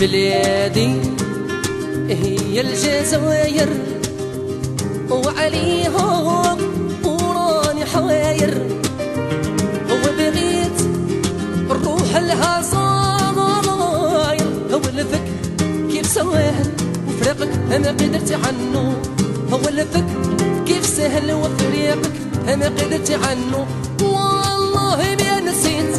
بلادي. هي الجزائر وعليها وراني حواير. وبغيت الروح لها صاير هو الفك كيف سواهل وفراقك أنا قدرت عنه. هو الفك كيف سهل وفريقك أنا قدرت عنه. والله ما نسيت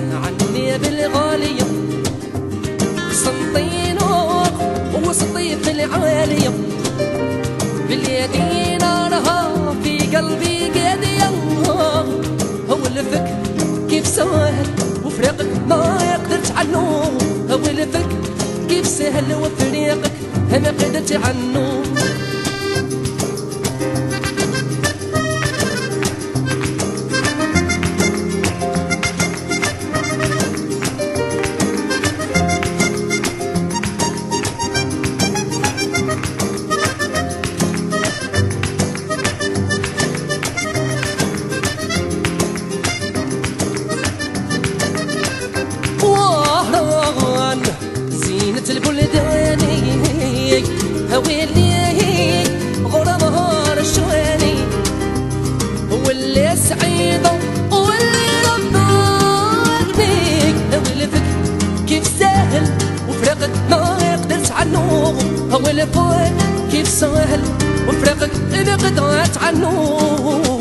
العالية باليدين نارها في قلبي قادية هو الفك كيف سهل وفريقك ما يقدرش عنه. هو الفك كيف سهل وفريقك ما قدرت عنه. الفوق كيف سهل وفراقك ما قدرت عنه.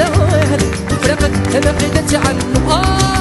شواهد وفرقت ما بعدت عنه آه